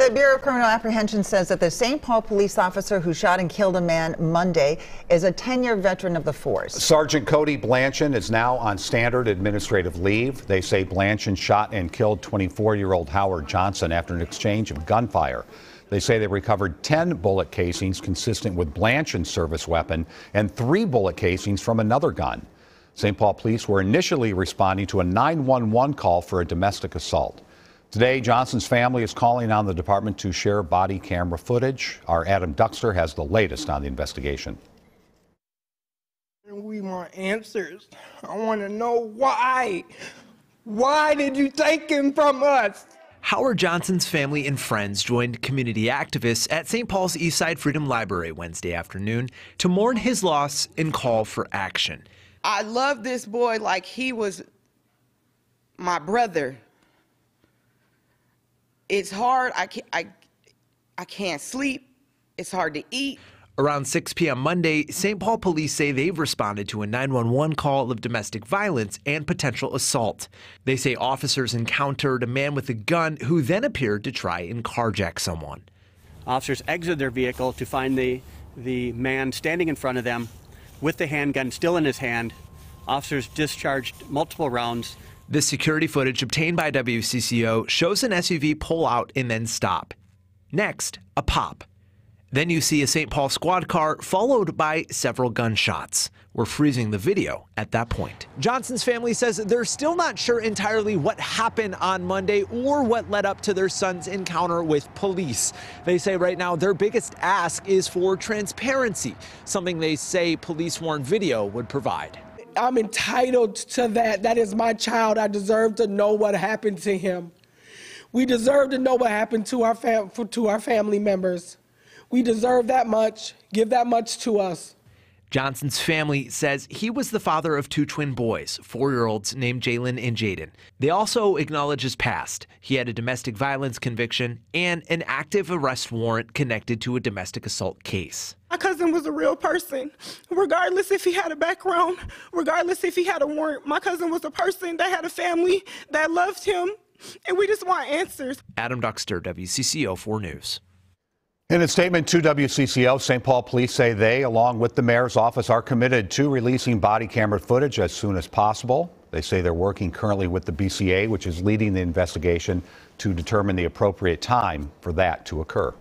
The Bureau of Criminal Apprehension says that the St. Paul police officer who shot and killed a man Monday is a 10 year veteran of the force. Sergeant Cody Blanchin is now on standard administrative leave. They say Blanchin shot and killed 24 year old Howard Johnson after an exchange of gunfire. They say they recovered 10 bullet casings consistent with Blanchin's service weapon and three bullet casings from another gun. St. Paul police were initially responding to a 911 call for a domestic assault. Today, Johnson's family is calling on the department to share body camera footage. Our Adam Duxter has the latest on the investigation. We want answers. I want to know why. Why did you take him from us? Howard Johnson's family and friends joined community activists at St. Paul's Eastside Freedom Library Wednesday afternoon to mourn his loss and call for action. I love this boy like he was my brother it's hard. I can't, I, I can't sleep. It's hard to eat. Around 6 p.m. Monday, St. Paul police say they've responded to a 911 call of domestic violence and potential assault. They say officers encountered a man with a gun who then appeared to try and carjack someone. Officers exited their vehicle to find the, the man standing in front of them with the handgun still in his hand. Officers discharged multiple rounds the security footage obtained by WCCO shows an SUV pull out and then stop. Next, a pop. Then you see a St. Paul squad car followed by several gunshots. We're freezing the video at that point. Johnson's family says they're still not sure entirely what happened on Monday or what led up to their son's encounter with police. They say right now their biggest ask is for transparency, something they say police worn video would provide. I'm entitled to that. That is my child. I deserve to know what happened to him. We deserve to know what happened to our, fam- to our family members. We deserve that much. Give that much to us. Johnson's family says he was the father of two twin boys, four year olds named Jalen and Jaden. They also acknowledge his past. He had a domestic violence conviction and an active arrest warrant connected to a domestic assault case. My cousin was a real person, regardless if he had a background, regardless if he had a warrant. My cousin was a person that had a family that loved him, and we just want answers. Adam Duxter, WCCO 4 News. In a statement to WCCO, St. Paul police say they, along with the mayor's office, are committed to releasing body camera footage as soon as possible. They say they're working currently with the BCA, which is leading the investigation, to determine the appropriate time for that to occur.